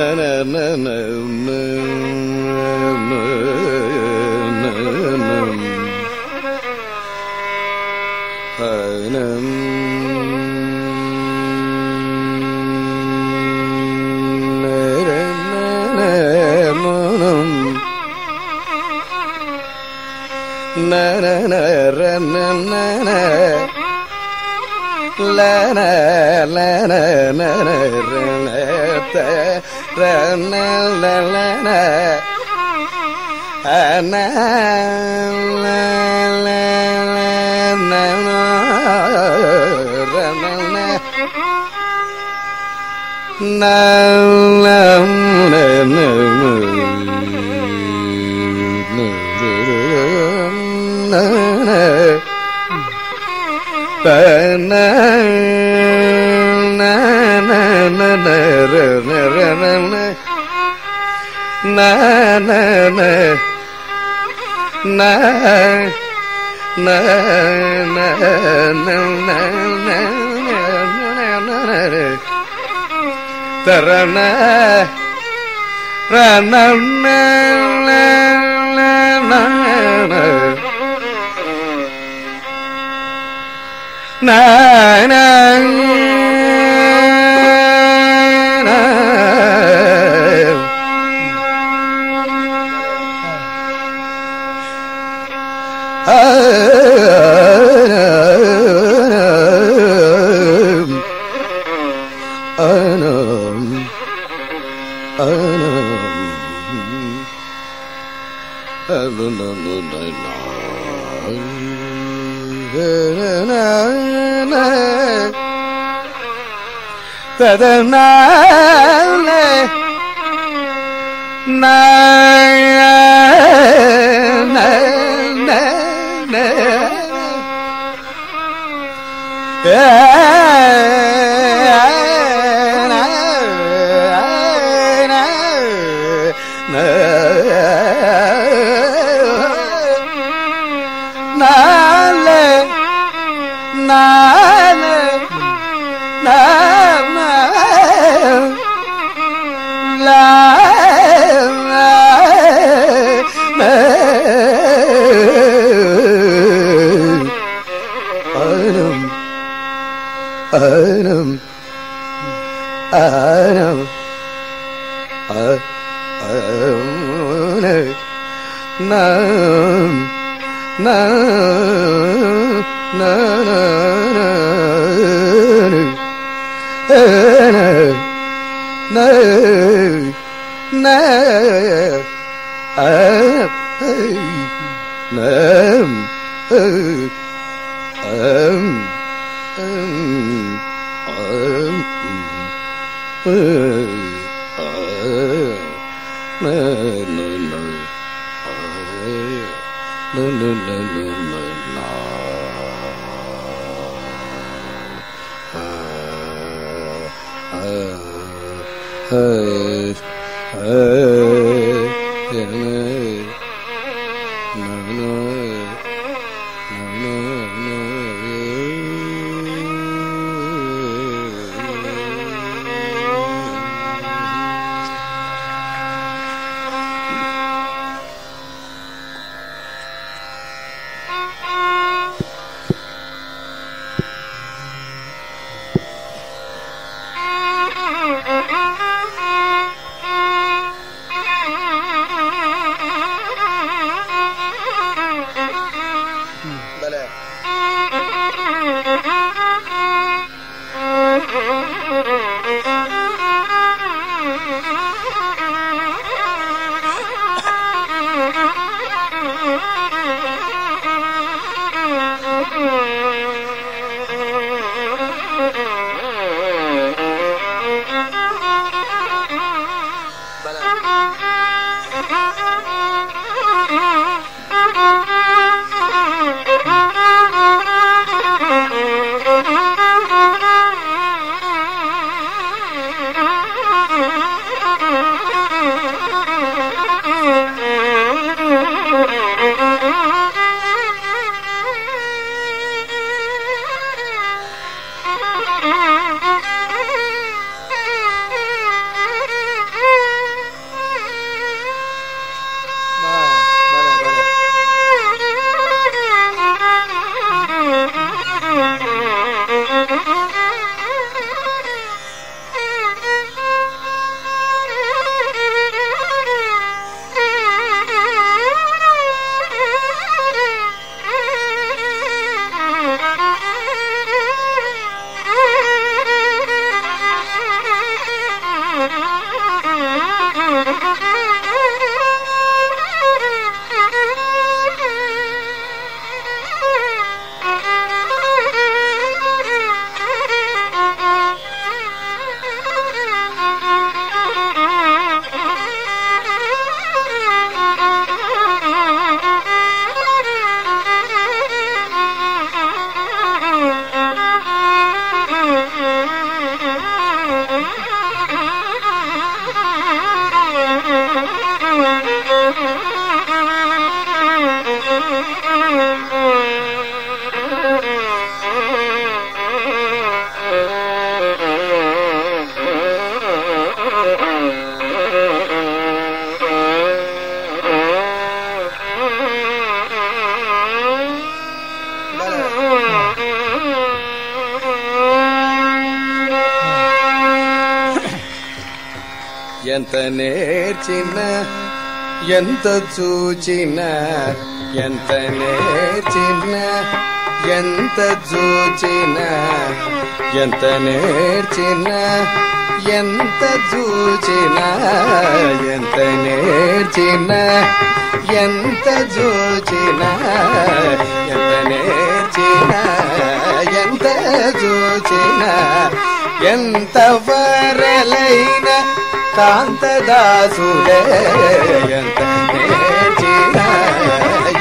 na na na na na na தரண ரண நான Yeah. Aram Aram Aram Nam. Nam. Nam. Nam. Nam. Nam Nam. Nam hey uh, uh, Mm-hmm. ఎంత నేర్చిన ఎంత చూచిన ఎంత నేర్చిన ఎంత చూచిన ఎంత నేర్చిన ఎంత చూచిన ఎంత నేర్చిన ఎంత చూచిన ఎంత నేర్చిన ఎంత చూచిన ఎంత వరలైన కాంతదాసుడే ఎంత నేర్చిన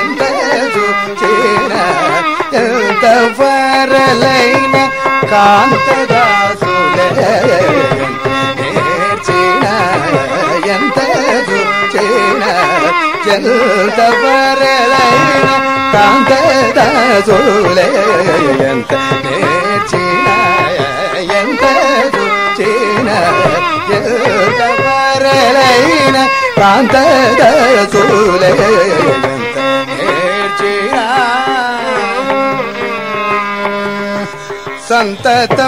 ఎంత చూచిన ఎంత వరలైన కాంతదాసుడే ఎంత నేర్చిన ఎంత చూచిన ఎంత వరలైన కాంతదాసులే ఎంత ಪ್ರಾಂತದ ಸೂಲೆ ಸಂತತ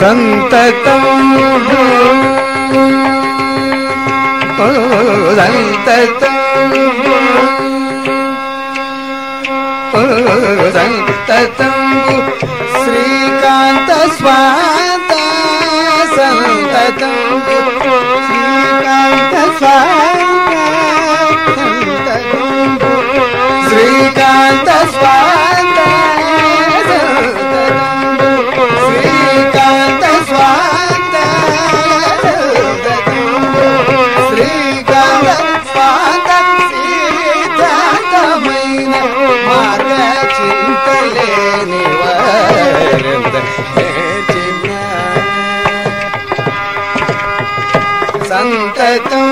ಸಂತತ ಸಂತತ त సంతతం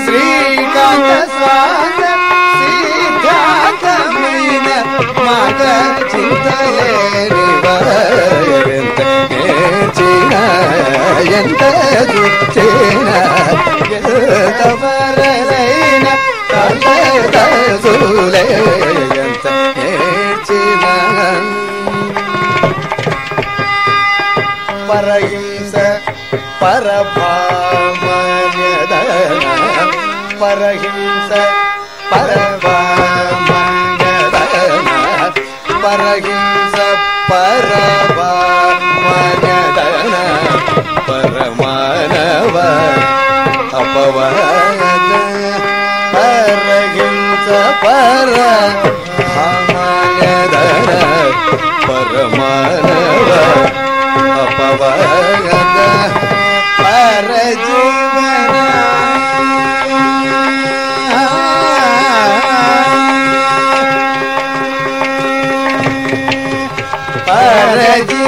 శ్రీకాంత స్వాత సిద్ధాంతమైన మాత చింతలేని ఎంత ఎంత பரபாமயத பரஹிம்ச பரபாமயத பரஹிம்ச பரபாமயத பரமானவ அபவத பரஹிம்ச பரபாமயத பரமானவ அபவத परजीवना परजी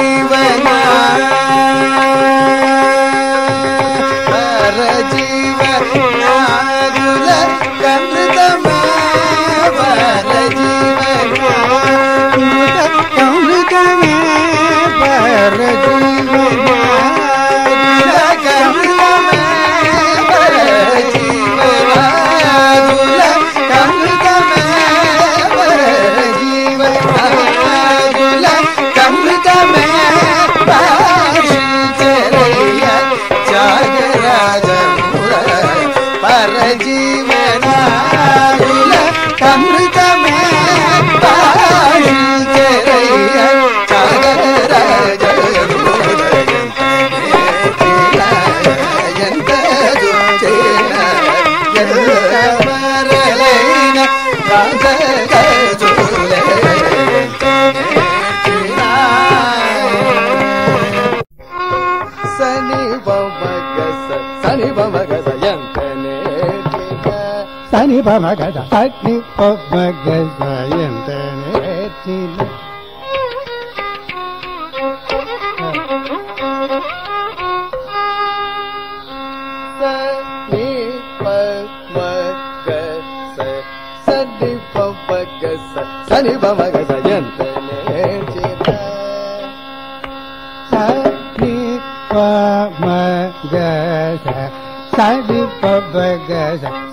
సని పమగద అగ్ని నేర్చిన సని బమగస సని బమగస సని నేర్చిన సని పమగద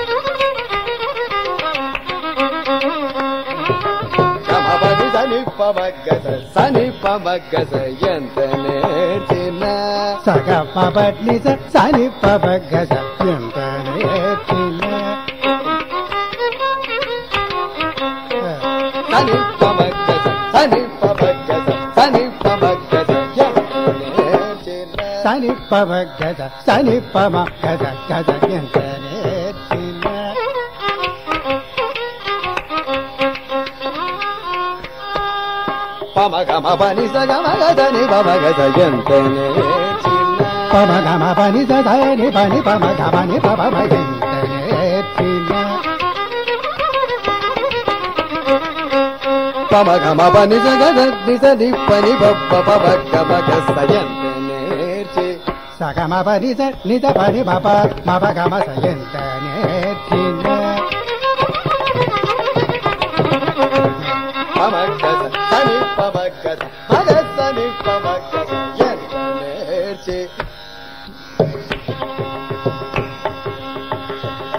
మగ్గస సని పమగ్గస ఎంత నేర్చిన. సగ పబడ్ని సని గజ ఎంత సని పమగ్గస గజ సని పమగ్గస గజ సని పమగ్గస గజ గజ ఎంత పమగమ పని సగమగదని పని సదని పని పమగమని పమగంతనే పమగమ పని సగదని సది పని బొబ్బ పమగమగ సయంతనే సగమ పని స పని మప సయంత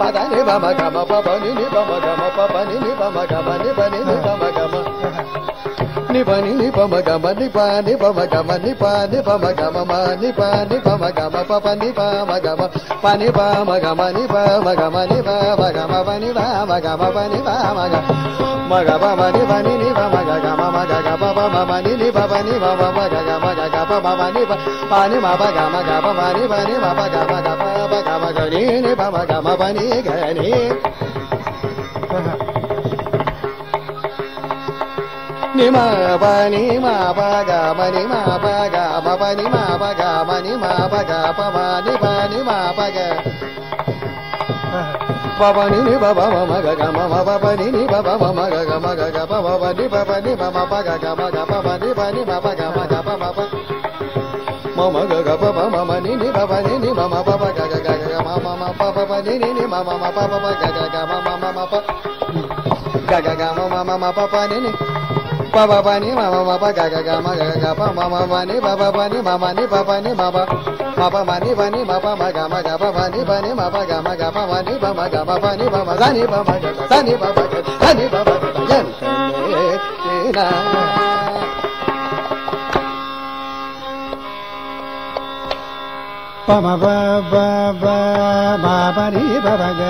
పద ని బమ గమ పబని ని బమ గమ పబని ని బమ గమ ని బని ని బమ ని ప ని ని ప మ గ మ ని ప ని ప మ గ మ ని ప ని ప మ గ మ మ ని ప ని ప మ గ మ ప ప ని ప మ గ మ ప ని ప మ గ ని ప మ గ ని ప మ గ ప ని ప మ గ ప ని ప మ గ మ గ ప మ ని ప ని ని ప మ గ గ మ మ గ గ ప ప మ మ ని ని ప ప ని ప మ మ గ గ మ గ గ ప మ మ ని ప ప ని మ ప గ మ గ ప మ ని ప ని మ ప గ మ గ ప ప గ మ గ ని ని ప మ గ మ ప ని గ ని ni ma ba ni ma ba ga ma ni ma ba ga ba ba ni ma ba ga ma ni ma ba ga pa ba ni ba ni ma ba ga ba ba ni ni ba ba ma ma ga ga ma ma ba ba ni ni ba ba ma ma ga ga ma ga ga ba ba ba ni ba ba ni ba ma ba ga ga ma ga ba ba ni ba ni ma ba ga ma ga ba ma ba ma ma ga ga ba ba ma ma ni ni ba ba ni ni ma ma ba ba ga ga ga ga ma ma ma ba ba ba ni ni ni ma ma ma ba ba ba ga ga ga ma ma ma ma ba ga ga ga ma ma ma ma ba ba ni ni బాబా పని మామ మాప గగ గమ గగ ప మమ మని బాబ పని మమ ని ప పని మమ మప మని పని మప మగ మగ ప పని పని మప గమ గ ప మని ప మగ ప పని ప మగ ని ప మగ త ని ప మగ త ని ప మగ పమ బ బ బ మా పని బ బగ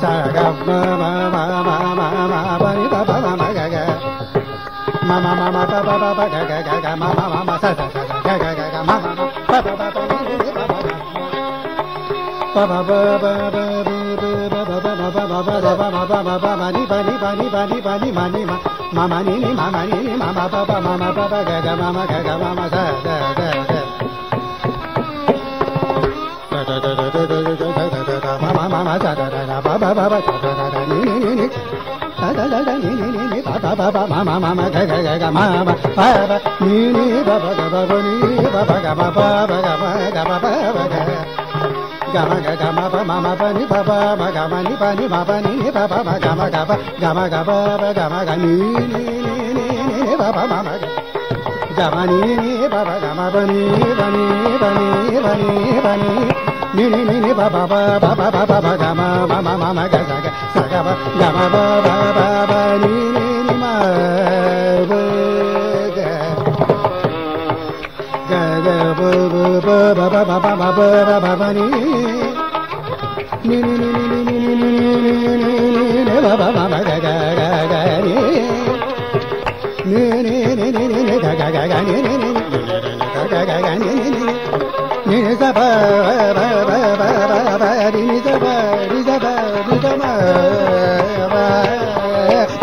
Sa ga ma ma ma ma ma మ మ మ మ ప ప ప ప గ గ గ గ మ మ మ మ స స స గ గ గ గ మ మ మ ప ప ప ప ని ని ని ప ప గ ప గమ గమ ప మమ పని పప మగమ ని పని మప ని పప మగమ గప గమ గప గమ గని పప మమ గమ ని పప గమ పని పని పని పని పని ని ని ని పప పప పప పప గమ మమ మమ గ గ మ మ గ గ మ మ స స గ గ గమని బబ గమ బని బని బని బని బని ని ని ని ని బ బ బ బ బ బ బ బ గమ మ మ మ మ గ గ గ స గ బ గమ బ బ బ బ ని ని ని మ బ గ గ గ బ బ బ ba ba ba ba ba ba ba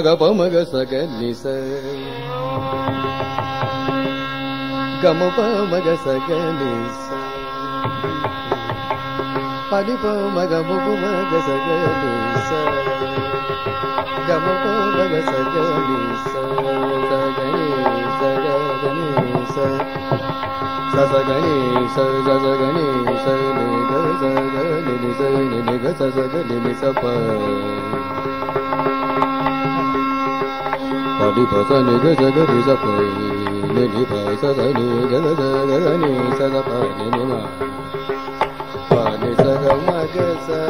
गप सगनिस गमपमग सगनि सिपम गमग गम पग सगे स गणे सगे स Ganesh सगणेश ni pa ni ga sa ga ri sa pa ni ni pa sa sa ni ga sa sa ga sa ni sa sa pa ni ni ma pa ni sa ga ma ga sa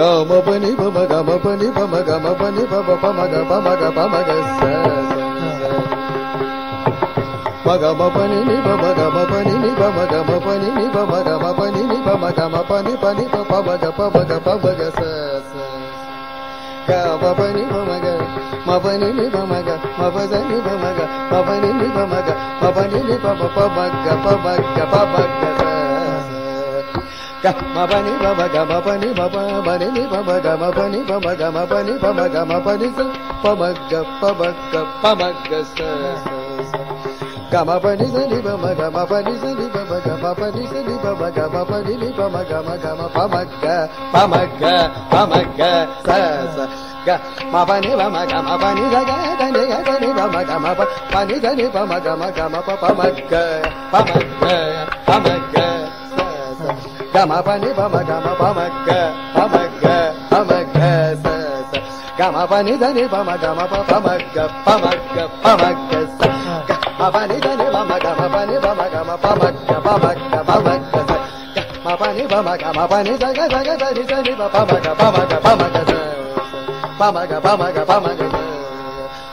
ga ma pa ni pa ma ga ma pa ni ga ma ga pa ga pa sa sa ma ga ma pa निगा ममनि निगा मि भगा ममनि निगा ममनि गानि मम गी मि म గమ పని సని బమ గమ పని సని బమ గమ పని సని బమ గమ పని ని బమ గమ గమ పమగ్గ పమగ్గ పమగ్గ స స గ మ పని బమ గమ పని గ గ దని గ దని బమ గమ ప పని దని బమ గమ గమ ప పమగ్గ పమగ్గ పమగ్గ స స గమ పని బమ గమ పమగ్గ పమగ్గ పమగ్గ స స గమ పని దని బమ గమ ప పమగ్గ పమగ్గ పమగ్గ స గ స స స గమ పని సని పమ గమ పని సని పమ గమ పని సని పమ గమ పని ని పమ గమ గమ పమ గ పమ గ పమ గ స స గ మ పని పమ గమ పని స గ దని గ దని పమ గమ ప పని సని పమ గమ గమ ప పమ గ పమ గ పమ గ స స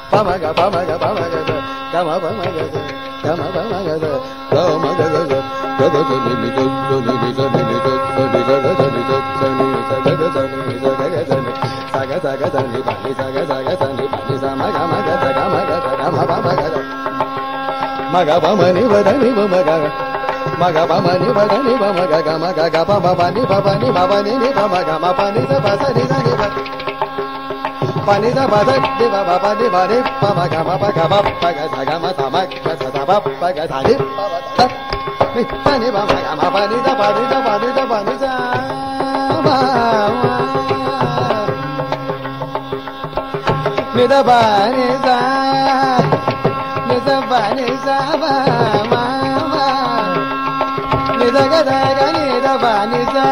గమ పని పమ గమ పమ గ పమ గ పమ గ స స గమ పని దని పమ గమ ప పమ గ పమ గ పమ గ స గ మ పని దని పమ గమ పని పమ గమ పమ గ పమ గ పమ గ స గ మ పని పమ గమ పని స గ స గ దని సని ప పమ గ పమ గ పమ గ స పమ గ పమ గ పమ గ స పమ గ పమ గ పమ గ స గమ పమ గ స గమ పమ గ స గమ గ గ స గ గ స ని ని స స ని ని స ని ని స స ని స గ స ని స స ని స గ గ స ని స గ గ స ని స గ స గ స ని ప ని స గ స గ స ని ప ని స మ గ మ గ స గ మ గ స గ మ ప మ గ స మగ బమని వదని మగ మగ బమని వదని మగ గ మగ గ బమ బని బని బని ని బమ గ మ పని ద బస ని ద ని బ పని ద బస ని బమ పని బని బమ గ మ బగ బ బగ స గ మ స మ గ స ద బ బగ స ని బ బ పని బమ గ మ పని ద పని ద పని ద పని ద మా మా నిద పని ద నిద బాని సా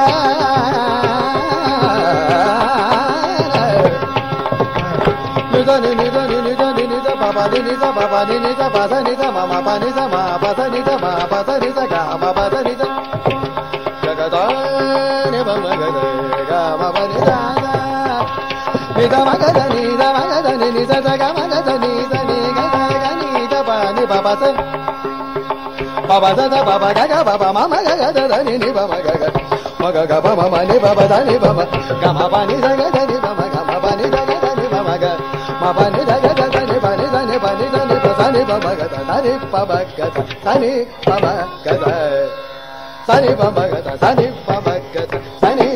నిద ని నిద ని నిద ని నిద ప ప ని నిద ప ప ని నిద నిద నిద నిద ప ప ద ద ప ప గ గ ప ప మ మ గ గ ద ద ని ని ప మ గ గ మ గ గ ప మ మ ని ప ప ద ని ప మ గ మ ప ని ద గ ద ని ప మ గ మ ప ని ద గ ద ని ప మ గ మ ప ని ద గ ద ద ని ప ని ద ని ప ని ద ని ప స ని ప గ ద ద ని ప గ ద స ని ప గ ద స ని గ ద స ని గ ద స ని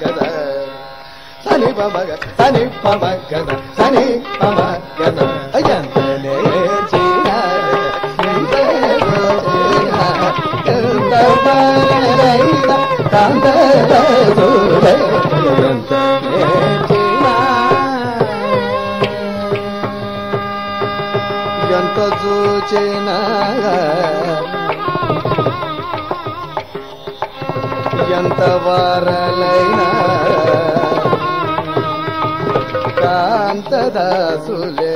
గ ద సని పమ గ సని పమ గ ద సని పమ ఎంత చూచిన ఎంత వారలైనా కాంతదాసులే